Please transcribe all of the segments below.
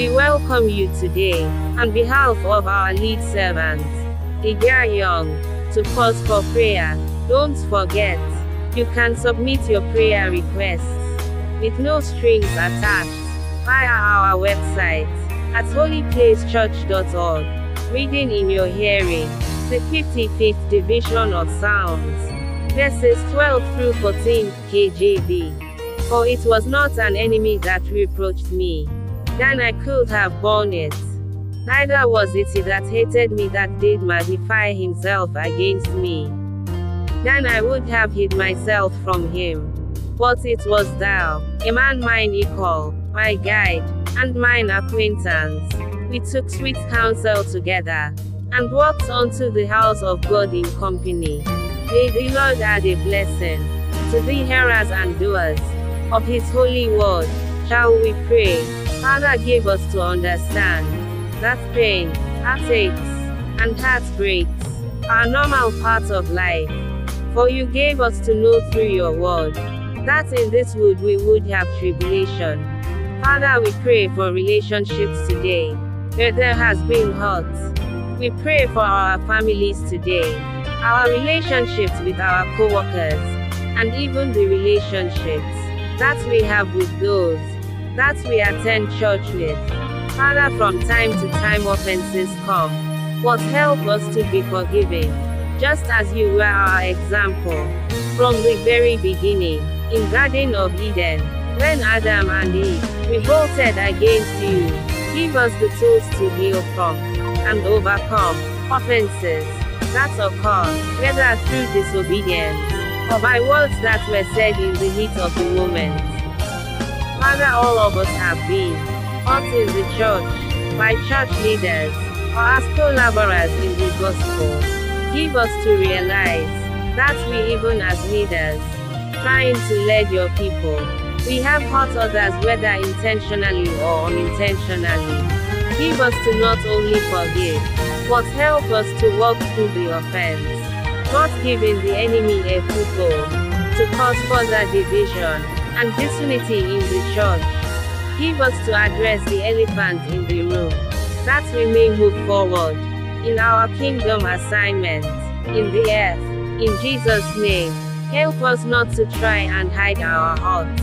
We welcome you today, on behalf of our lead servant, Iga Young, to pause for prayer. Don't forget, you can submit your prayer requests with no strings attached via our website at holyplacechurch.org. Reading in your hearing, the 55th division of Psalms, verses 12 through 14 KJV. For it was not an enemy that reproached me, then I could have borne it. Neither was it he that hated me that did magnify himself against me. Then I would have hid myself from him. But it was thou, a man mine equal, my guide, and mine acquaintance. We took sweet counsel together, and walked unto the house of God in company. May the Lord add a blessing to the hearers and doers of his holy word. Shall we pray? Father, gave us to understand that pain, heartaches, and heartbreaks are normal parts of life. For you gave us to know through your word that in this world we would have tribulation. Father, we pray for relationships today where there has been hurt. We pray for our families today, our relationships with our co workers, and even the relationships that we have with those that we attend church with. Father, from time to time offenses come, but help us to be forgiving, just as you were our example from the very beginning in Garden of Eden, when Adam and Eve revolted against you. Give us the tools to heal from and overcome offenses that occur, whether through disobedience or by words that were said in the heat of the moment. Father, all of us have been hurt in the church, by church leaders, or as collaborers in the gospel. Give us to realize that we, even as leaders, trying to lead your people, we have hurt others whether intentionally or unintentionally. Give us to not only forgive, but help us to walk through the offense, not giving the enemy a foothold to cause further division and disunity in the church. Give us to address the elephant in the room, that we may move forward in our kingdom assignment in the earth. In Jesus' name, help us not to try and hide our hearts,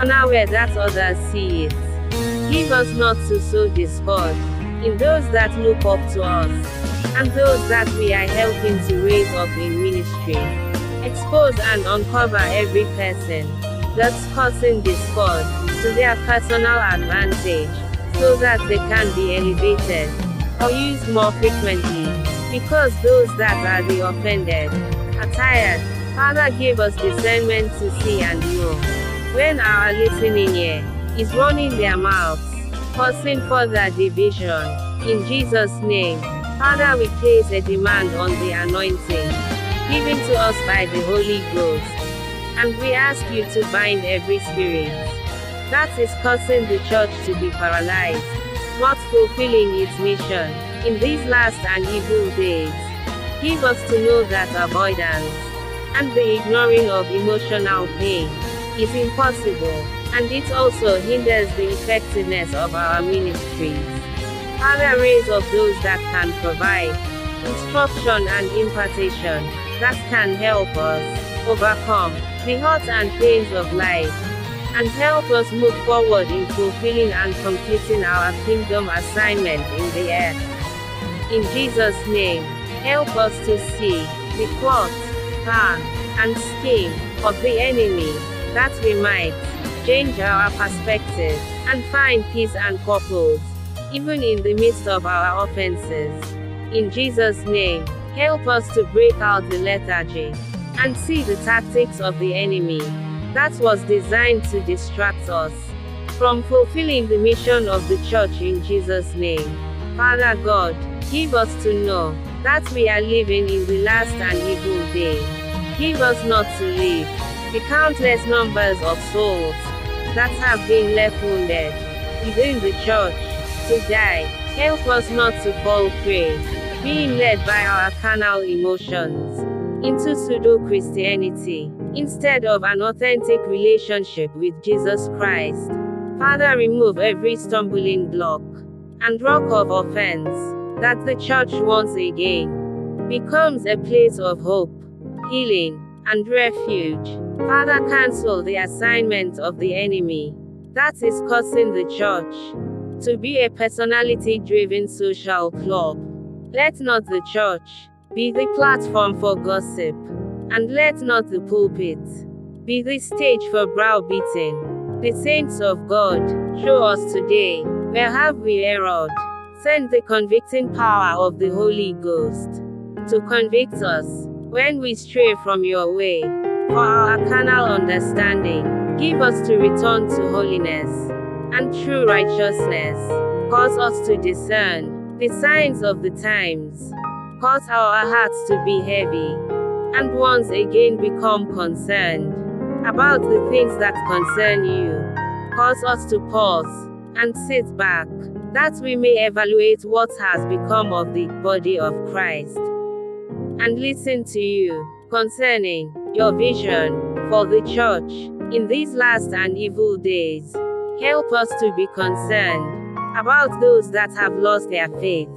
unaware that others see it. Give us not to sow discord in those that look up to us, and those that we are helping to raise up in ministry. Expose and uncover every person that's causing discord to their personal advantage, so that they can be elevated or used more frequently, because those that are the offended are tired. Father give us discernment to see and know when our listening ear is running their mouths, causing further division. In Jesus' name, Father, we place a demand on the anointing given to us by the Holy Ghost. And we ask you to bind every spirit that is causing the church to be paralyzed, not fulfilling its mission in these last and evil days. Give us to know that avoidance and the ignoring of emotional pain is impossible, and it also hinders the effectiveness of our ministries. Father, raise up those that can provide instruction and impartation that can help us overcome the hurts and pains of life and help us move forward in fulfilling and completing our kingdom assignment in the earth. In Jesus' name, help us to see the plot, plan, and scheme of the enemy, that we might change our perspective and find peace and purpose, even in the midst of our offenses. In Jesus' name, help us to break out the lethargy and see the tactics of the enemy that was designed to distract us from fulfilling the mission of the church in Jesus' name. Father God, give us to know that we are living in the last and evil day. Give us not to leave the countless numbers of souls that have been left wounded within the church to die. Help us not to fall prey, being led by our carnal emotions into pseudo Christianity instead of an authentic relationship with Jesus Christ. Father, remove every stumbling block and rock of offense that the church once again becomes a place of hope, healing, and refuge. Father, cancel the assignment of the enemy that is causing the church to be a personality driven social club. Let not the church be the platform for gossip, and let not the pulpit be the stage for browbeating. The saints of God, show us today where have we erred. Send the convicting power of the Holy Ghost to convict us when we stray from your way. For our carnal understanding, give us to return to holiness and true righteousness. Cause us to discern the signs of the times. Cause our hearts to be heavy and once again become concerned about the things that concern you. Cause us to pause and sit back that we may evaluate what has become of the body of Christ and listen to you concerning your vision for the church in these last and evil days. Help us to be concerned about those that have lost their faith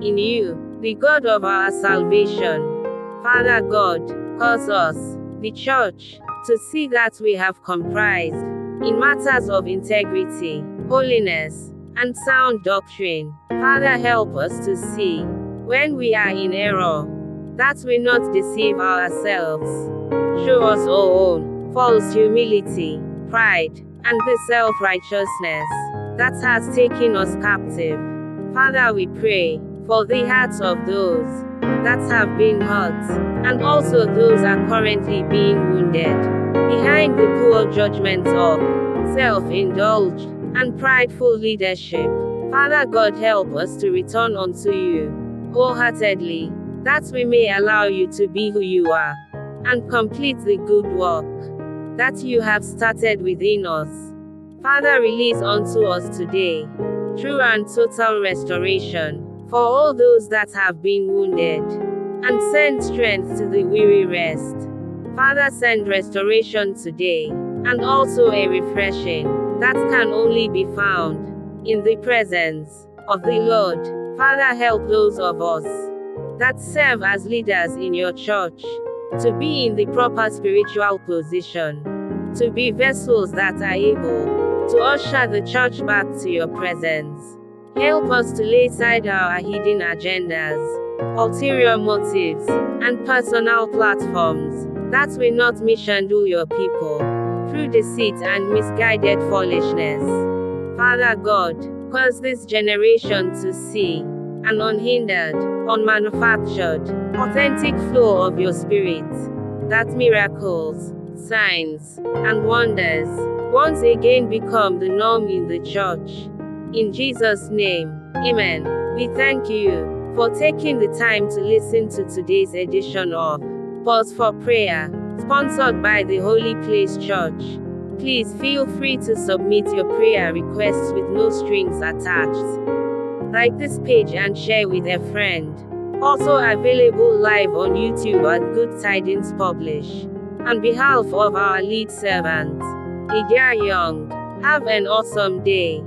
in you, the God of our salvation. Father God, cause us, the church, to see that we have comprised in matters of integrity, holiness, and sound doctrine. Father, help us to see when we are in error that we not deceive ourselves. Show us our own false humility, pride, and the self righteousness that has taken us captive. Father, we pray for the hearts of those that have been hurt, and also those are currently being wounded behind the poor judgments of self indulged and prideful leadership. Father God, help us to return unto you wholeheartedly that we may allow you to be who you are, and complete the good work that you have started within us. Father, release unto us today true and total restoration for all those that have been wounded, and send strength to the weary rest. Father, send restoration today, and also a refreshing that can only be found in the presence of the Lord. Father, help those of us that serve as leaders in your church to be in the proper spiritual position, to be vessels that are able to usher the church back to your presence. Help us to lay aside our hidden agendas, ulterior motives, and personal platforms that will not mishandle your people through deceit and misguided foolishness. Father God, cause this generation to see an unhindered, unmanufactured, authentic flow of your spirit, that miracles, signs, and wonders once again become the norm in the church. In Jesus' name, Amen. We thank you for taking the time to listen to today's edition of Pause for Prayer, sponsored by the Holy Place Church. Please feel free to submit your prayer requests with no strings attached. Like this page and share with a friend. Also available live on YouTube at Good Tidings Publish. On behalf of our lead servant, Idia Young, have an awesome day.